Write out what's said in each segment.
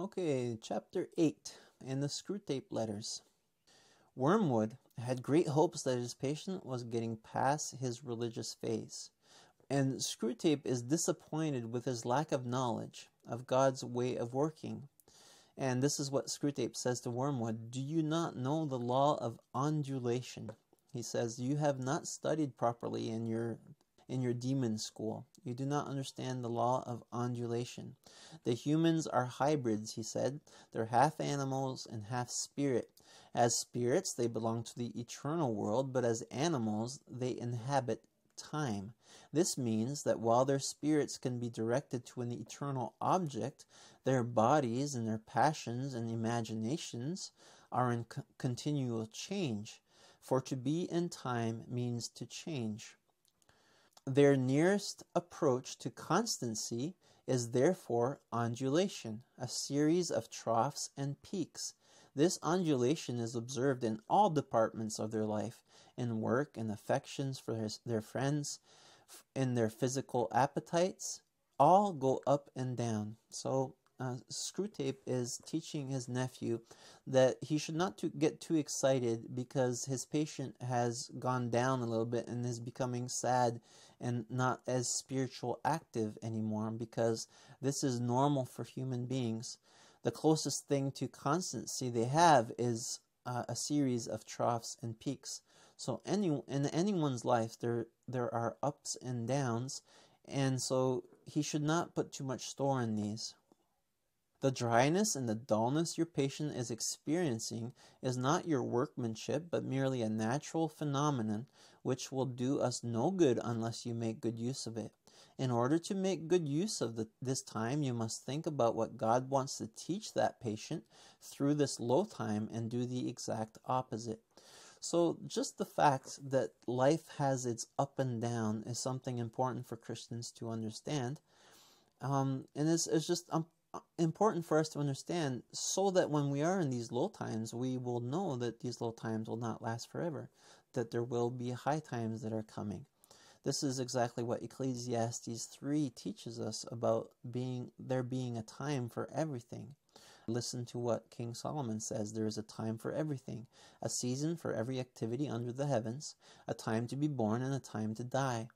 Okay, chapter 8 in the Screwtape letters. Wormwood had great hopes that his patient was getting past his religious phase. And Screwtape is disappointed with his lack of knowledge of God's way of working. And this is what Screwtape says to Wormwood Do you not know the law of undulation? He says, You have not studied properly in your in your demon school. You do not understand the law of undulation. The humans are hybrids, he said. They're half animals and half spirit. As spirits, they belong to the eternal world, but as animals, they inhabit time. This means that while their spirits can be directed to an eternal object, their bodies and their passions and imaginations are in co- continual change. For to be in time means to change. Their nearest approach to constancy is therefore undulation, a series of troughs and peaks. This undulation is observed in all departments of their life, in work and affections for his, their friends, in their physical appetites. All go up and down. So uh, Screwtape is teaching his nephew that he should not to get too excited because his patient has gone down a little bit and is becoming sad and not as spiritual active anymore because this is normal for human beings. The closest thing to constancy they have is uh, a series of troughs and peaks. So any in anyone's life there there are ups and downs and so he should not put too much store in these. The dryness and the dullness your patient is experiencing is not your workmanship, but merely a natural phenomenon which will do us no good unless you make good use of it. In order to make good use of the, this time, you must think about what God wants to teach that patient through this low time and do the exact opposite. So, just the fact that life has its up and down is something important for Christians to understand. Um, and it's, it's just um, important for us to understand so that when we are in these low times, we will know that these low times will not last forever, that there will be high times that are coming. This is exactly what Ecclesiastes 3 teaches us about being there being a time for everything. Listen to what King Solomon says there is a time for everything, a season for every activity under the heavens, a time to be born and a time to die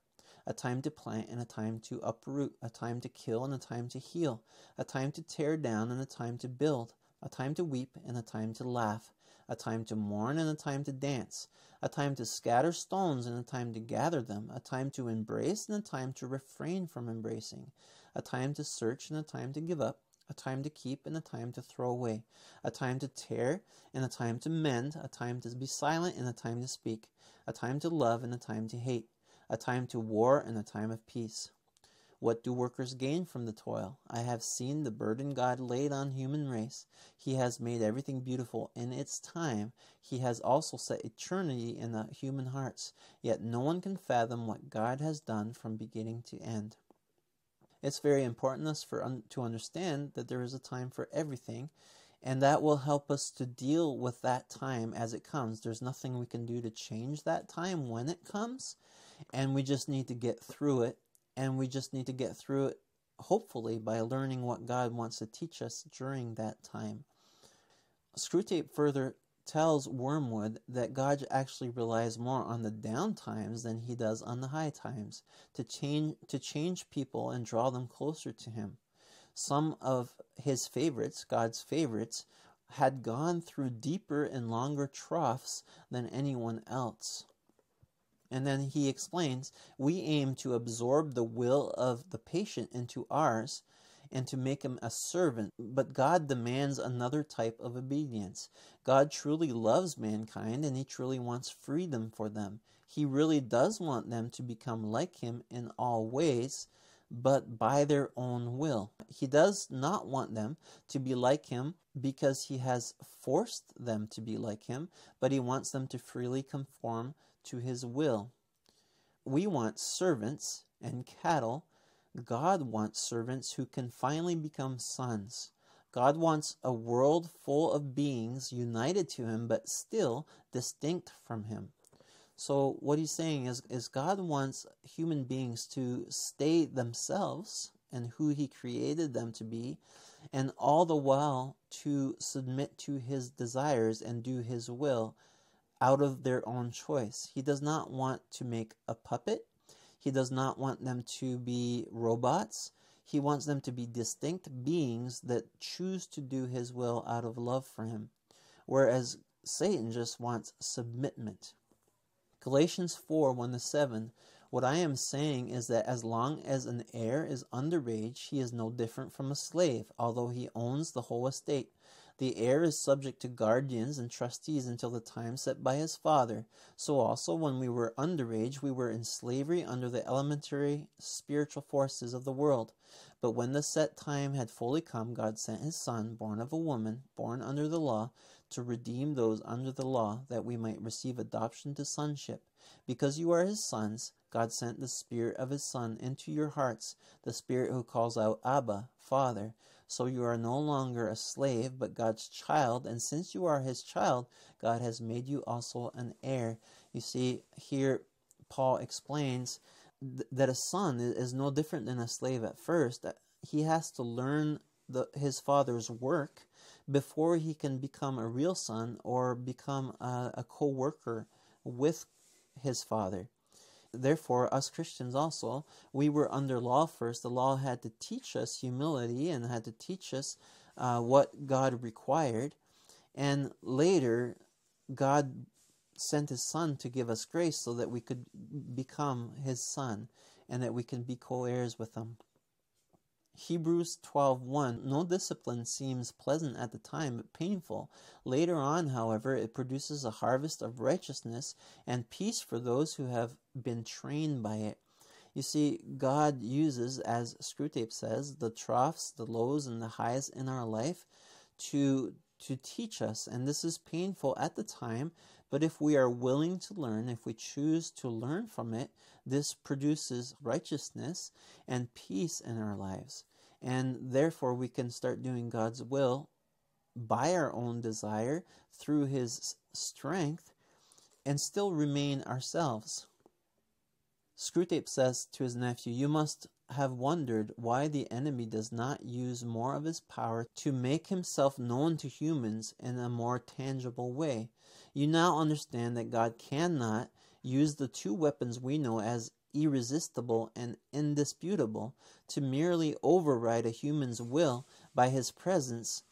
a time to plant and a time to uproot, a time to kill and a time to heal, a time to tear down and a time to build, a time to weep and a time to laugh, a time to mourn and a time to dance, a time to scatter stones and a time to gather them, a time to embrace and a time to refrain from embracing, a time to search and a time to give up, a time to keep and a time to throw away, a time to tear and a time to mend, a time to be silent and a time to speak, a time to love and a time to hate, a time to war and a time of peace. What do workers gain from the toil? I have seen the burden God laid on human race. He has made everything beautiful in its time. He has also set eternity in the human hearts. Yet no one can fathom what God has done from beginning to end. It's very important for un- to understand that there is a time for everything, and that will help us to deal with that time as it comes. There's nothing we can do to change that time when it comes and we just need to get through it and we just need to get through it hopefully by learning what God wants to teach us during that time. Screwtape further tells Wormwood that God actually relies more on the down times than he does on the high times to change to change people and draw them closer to him. Some of his favorites, God's favorites, had gone through deeper and longer troughs than anyone else. And then he explains we aim to absorb the will of the patient into ours and to make him a servant, but God demands another type of obedience. God truly loves mankind and he truly wants freedom for them. He really does want them to become like him in all ways, but by their own will. He does not want them to be like him because he has forced them to be like him, but he wants them to freely conform to his will. We want servants and cattle. God wants servants who can finally become sons. God wants a world full of beings united to him but still distinct from him. So what he's saying is, is God wants human beings to stay themselves and who he created them to be, and all the while to submit to his desires and do his will out of their own choice. He does not want to make a puppet. He does not want them to be robots. He wants them to be distinct beings that choose to do his will out of love for him. Whereas Satan just wants submitment. Galatians 4 1 to 7 what I am saying is that as long as an heir is underage, he is no different from a slave, although he owns the whole estate. The heir is subject to guardians and trustees until the time set by his father. So also, when we were underage, we were in slavery under the elementary spiritual forces of the world. But when the set time had fully come, God sent his Son, born of a woman, born under the law, to redeem those under the law, that we might receive adoption to sonship. Because you are his sons, God sent the Spirit of His Son into your hearts, the Spirit who calls out, Abba, Father. So you are no longer a slave, but God's child. And since you are His child, God has made you also an heir. You see, here Paul explains th- that a son is, is no different than a slave at first. He has to learn the, his father's work before he can become a real son or become a, a co worker with his father therefore, us Christians also, we were under law first. The law had to teach us humility and had to teach us uh, what God required. And later, God sent His Son to give us grace so that we could become His Son and that we can be co heirs with Him. Hebrews 12:1 No discipline seems pleasant at the time but painful. Later on, however, it produces a harvest of righteousness and peace for those who have been trained by it. You see, God uses, as Screwtape says, the troughs, the lows, and the highs in our life to to teach us, and this is painful at the time, but if we are willing to learn, if we choose to learn from it, this produces righteousness and peace in our lives. And therefore, we can start doing God's will by our own desire through His strength and still remain ourselves. Screwtape says to his nephew, You must have wondered why the enemy does not use more of his power to make himself known to humans in a more tangible way. You now understand that God cannot use the two weapons we know as irresistible and indisputable to merely override a human's will by his presence.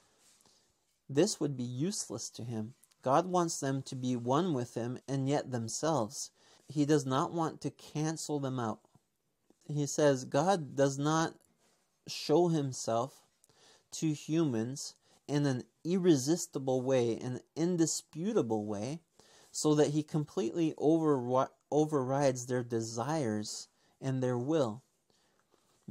This would be useless to him. God wants them to be one with him and yet themselves he does not want to cancel them out. He says God does not show himself to humans in an irresistible way, an indisputable way, so that he completely over, overrides their desires and their will.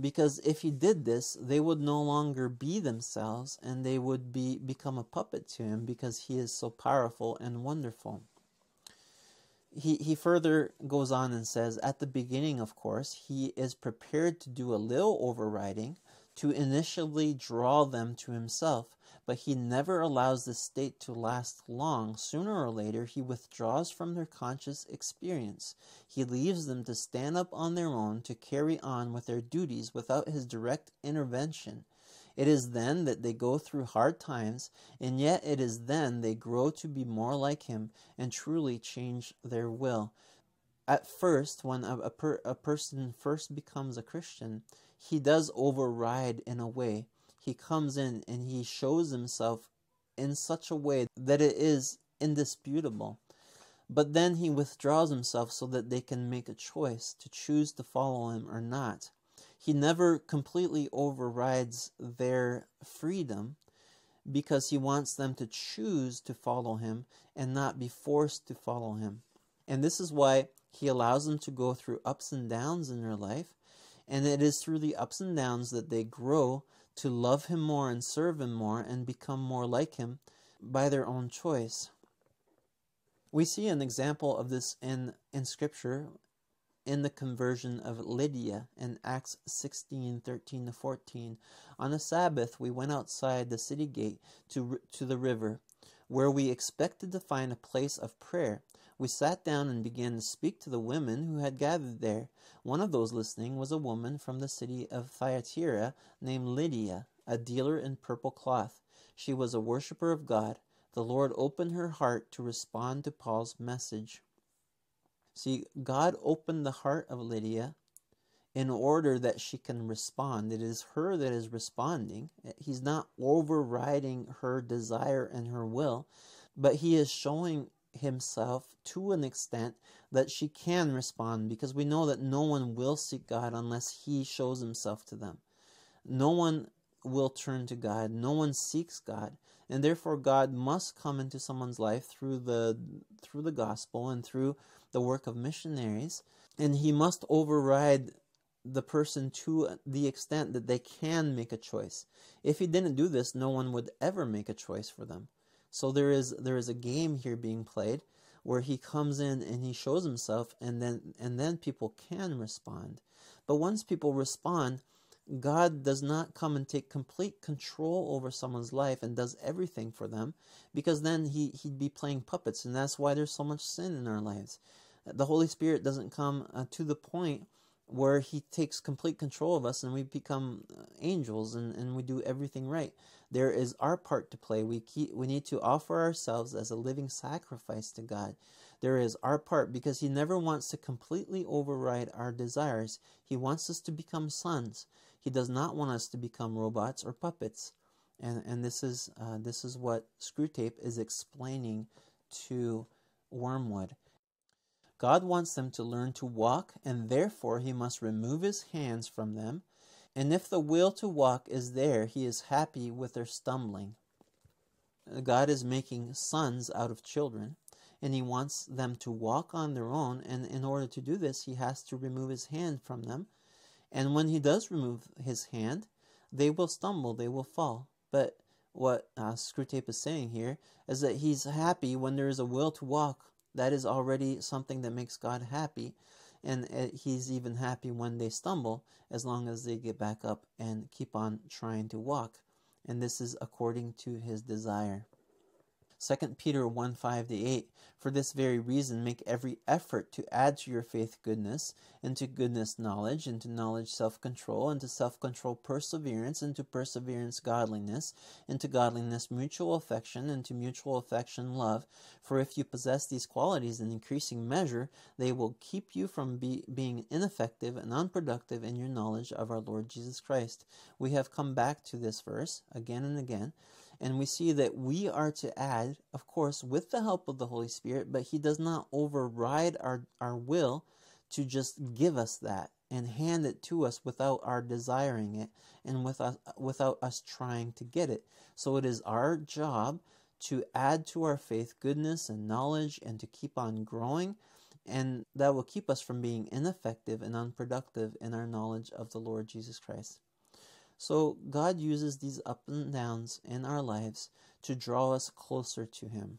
Because if he did this, they would no longer be themselves and they would be become a puppet to him because he is so powerful and wonderful he, he further goes on and says, at the beginning, of course, he is prepared to do a little overriding to initially draw them to himself, but he never allows this state to last long. Sooner or later, he withdraws from their conscious experience. He leaves them to stand up on their own to carry on with their duties without his direct intervention. It is then that they go through hard times, and yet it is then they grow to be more like Him and truly change their will. At first, when a, a, per, a person first becomes a Christian, he does override in a way. He comes in and he shows himself in such a way that it is indisputable. But then he withdraws himself so that they can make a choice to choose to follow him or not he never completely overrides their freedom because he wants them to choose to follow him and not be forced to follow him. And this is why he allows them to go through ups and downs in their life. And it is through the ups and downs that they grow to love him more and serve him more and become more like him by their own choice. We see an example of this in, in Scripture in the conversion of Lydia in Acts 16 13 to 14. On a Sabbath, we went outside the city gate to, to the river, where we expected to find a place of prayer. We sat down and began to speak to the women who had gathered there. One of those listening was a woman from the city of Thyatira named Lydia, a dealer in purple cloth. She was a worshiper of God. The Lord opened her heart to respond to Paul's message. See, God opened the heart of Lydia in order that she can respond. It is her that is responding. He's not overriding her desire and her will, but he is showing himself to an extent that she can respond because we know that no one will seek God unless he shows himself to them. No one will turn to God. No one seeks God. And therefore God must come into someone's life through the through the gospel and through the work of missionaries and he must override the person to the extent that they can make a choice. If he didn't do this, no one would ever make a choice for them. So there is there is a game here being played where he comes in and he shows himself and then and then people can respond. But once people respond, God does not come and take complete control over someone's life and does everything for them because then he, he'd be playing puppets and that's why there's so much sin in our lives. The Holy Spirit doesn't come uh, to the point where he takes complete control of us and we become uh, angels and, and we do everything right. There is our part to play. We keep, we need to offer ourselves as a living sacrifice to God. There is our part because he never wants to completely override our desires. He wants us to become sons. He does not want us to become robots or puppets. And, and this is uh, this is what Screwtape is explaining to Wormwood. God wants them to learn to walk, and therefore he must remove his hands from them. And if the will to walk is there, he is happy with their stumbling. God is making sons out of children, and he wants them to walk on their own. And in order to do this, he has to remove his hand from them. And when he does remove his hand, they will stumble, they will fall. But what uh, Screwtape is saying here is that he's happy when there is a will to walk that is already something that makes God happy. And uh, He's even happy when they stumble, as long as they get back up and keep on trying to walk. And this is according to His desire. 2 Peter 1 5 to 8. For this very reason, make every effort to add to your faith goodness, and to goodness knowledge, and to knowledge self control, and to self control perseverance, and to perseverance godliness, and to godliness mutual affection, and to mutual affection love. For if you possess these qualities in increasing measure, they will keep you from be, being ineffective and unproductive in your knowledge of our Lord Jesus Christ. We have come back to this verse again and again and we see that we are to add, of course, with the help of the Holy Spirit, but He does not override our, our will to just give us that and hand it to us without our desiring it and without, without us trying to get it. So it is our job to add to our faith goodness and knowledge and to keep on growing. And that will keep us from being ineffective and unproductive in our knowledge of the Lord Jesus Christ. So God uses these ups and downs in our lives to draw us closer to Him.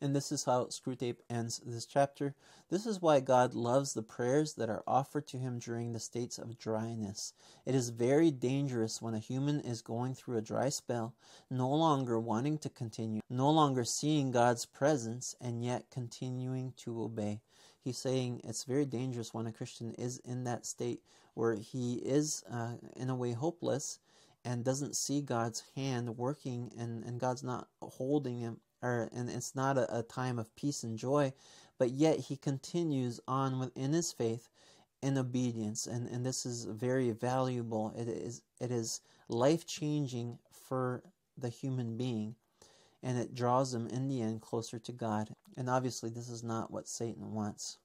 And this is how Screwtape ends this chapter. This is why God loves the prayers that are offered to Him during the states of dryness. It is very dangerous when a human is going through a dry spell, no longer wanting to continue, no longer seeing God's presence, and yet continuing to obey. He's saying it's very dangerous when a Christian is in that state where he is, uh, in a way, hopeless and doesn't see God's hand working and, and God's not holding him, or and it's not a, a time of peace and joy, but yet he continues on within his faith in obedience and, and this is very valuable it is it is life changing for the human being and it draws them in the end closer to God. And obviously, this is not what Satan wants.